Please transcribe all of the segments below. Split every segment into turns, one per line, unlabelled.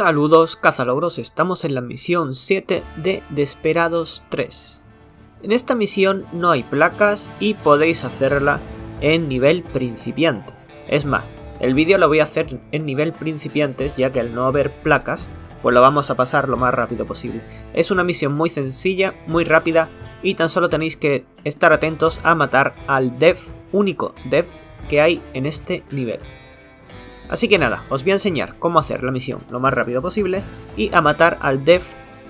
Saludos cazalogros, estamos en la misión 7 de Desperados 3. En esta misión no hay placas y podéis hacerla en nivel principiante. Es más, el vídeo lo voy a hacer en nivel principiantes ya que al no haber placas, pues lo vamos a pasar lo más rápido posible. Es una misión muy sencilla, muy rápida y tan solo tenéis que estar atentos a matar al dev, único dev que hay en este nivel. Así que nada, os voy a enseñar cómo hacer la misión lo más rápido posible y a matar al dev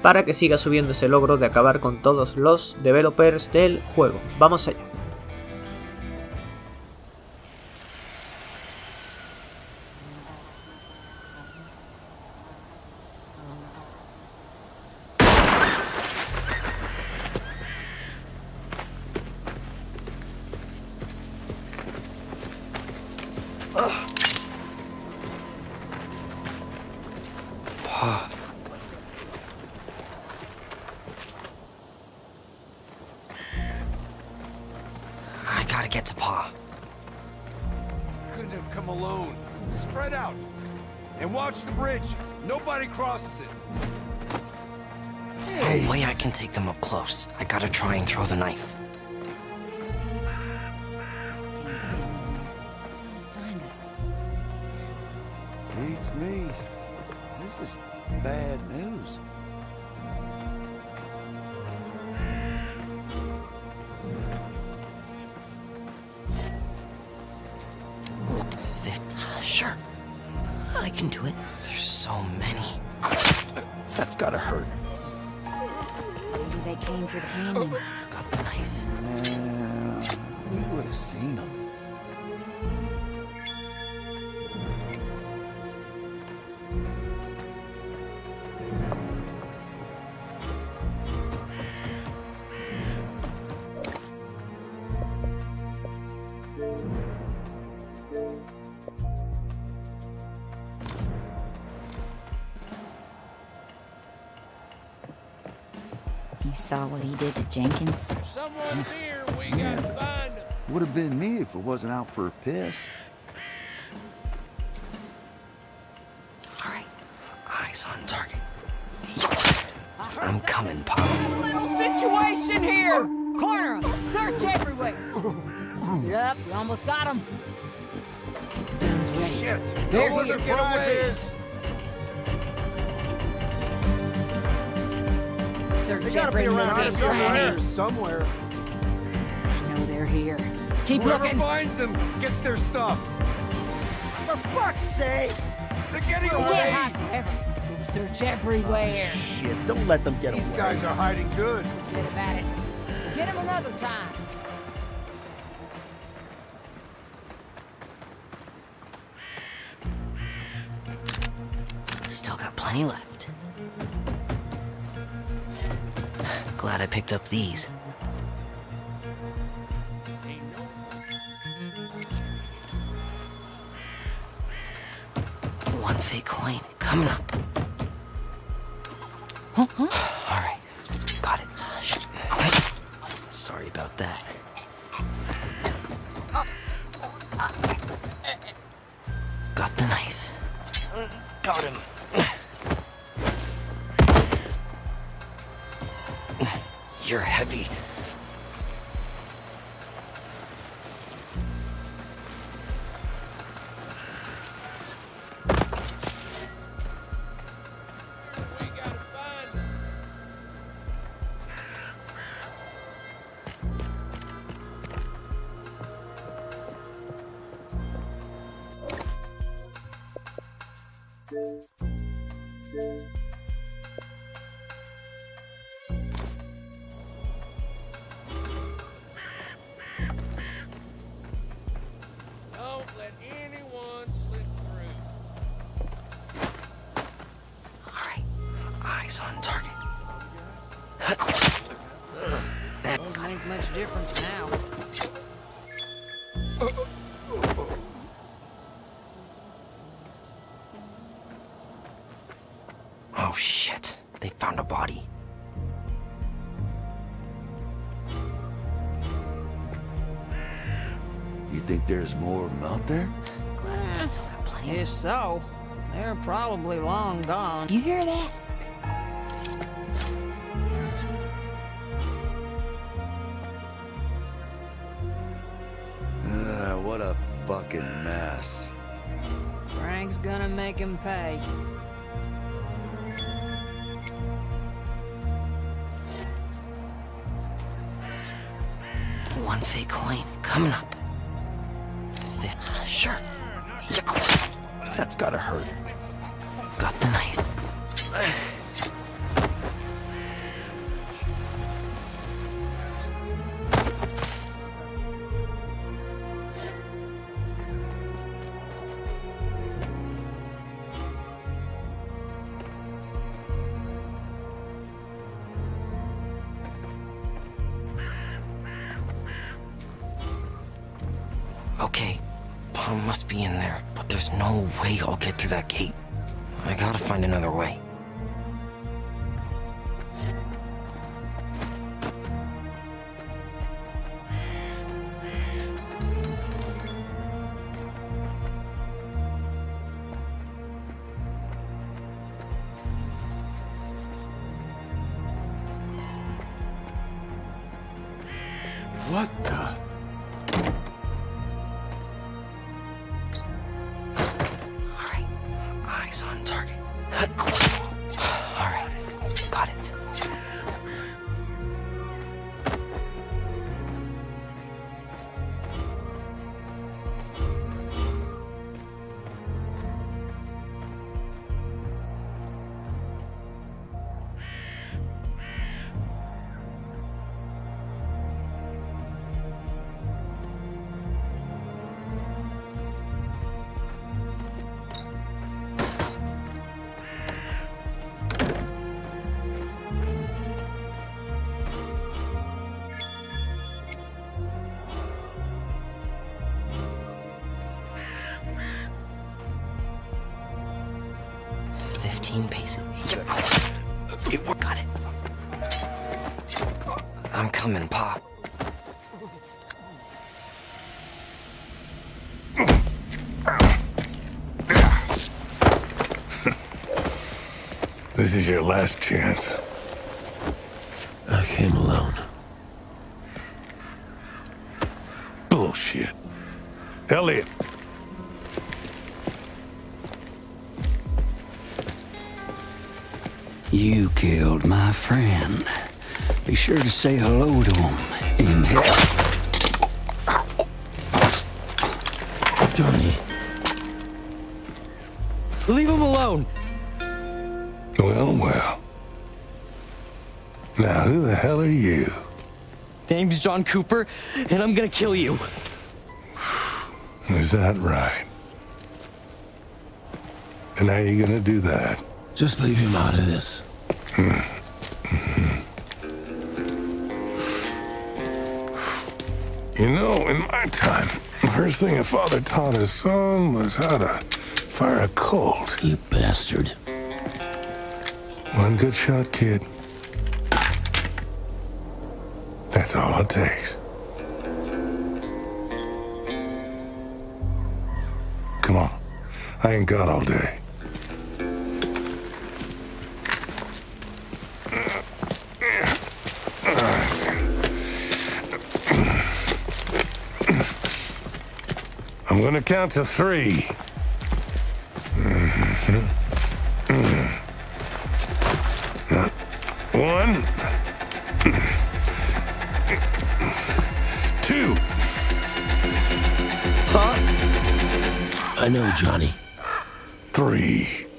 para que siga subiendo ese logro de acabar con todos los developers del juego. Vamos allá.
Gotta get to Pa.
Couldn't have come alone. Spread out. And watch the bridge. Nobody crosses it.
No way I can take them up close. I gotta try and throw the knife.
Find us.
Beats me. This is bad news.
I can do it. There's so many. That's gotta hurt.
Maybe they came through the canyon.
Got the knife.
Uh, we would have seen them.
Saw what he did to Jenkins?
Someone's here. We gotta find them.
Would have been me if it wasn't out for a piss.
All right. Eyes on target. I'm coming, Pa.
little situation here. Corner 'em. Search everywhere. yep, we almost got him. Guns ready.
Shit.
There
no more
he is.
surprises.
Search
They gotta be around here
Get
somewhere.
ready.
Somewhere.
I know they're here. Keep
Whoever
looking.
finds them gets their stuff. For fuck's sake! They're getting
We can't
away.
hide forever. We'll search everywhere.
Oh, shit, don't let them get
These
away.
These guys are hiding good.
Forget about it. Get them another time.
Still got plenty left. Glad I picked up these. One fake coin coming up. All right, got it. Sorry about that. Got the knife. Got him. You're heavy.
We gotta
eyes on target.
Won't make much difference now.
Oh shit, they found a body.
You think there's more of them out there?
Glad we still got plenty.
If so, They're probably long gone.
You hear that?
Fucking mess.
Frank's gonna make him pay.
One fake coin coming up. Fif- sure. Yeah. That's gotta hurt. Got the knife. Palm must be in there, but there's no way I'll get through that gate. I gotta find another way.
What the?
Yep. It worked. Got it. I'm coming, Pa.
This is your last chance.
I came alone.
Bullshit. Elliot,
You killed my friend. Be sure to say hello to him in hell. Johnny.
Leave him alone.
well, well. Now, who the hell are you?
Name's John Cooper, and I'm gonna kill you.
Is that right? And how you gonna do that?
Just leave him out of this.
You know, in my time, the first thing a father taught his son was how to fire a Colt.
You bastard.
One good shot, kid. That's all it takes. Come on. I ain't got all day. I'm gonna count to three. Mm-hmm. Mm-hmm. One. Two. Huh?
I know, Johnny.
Three.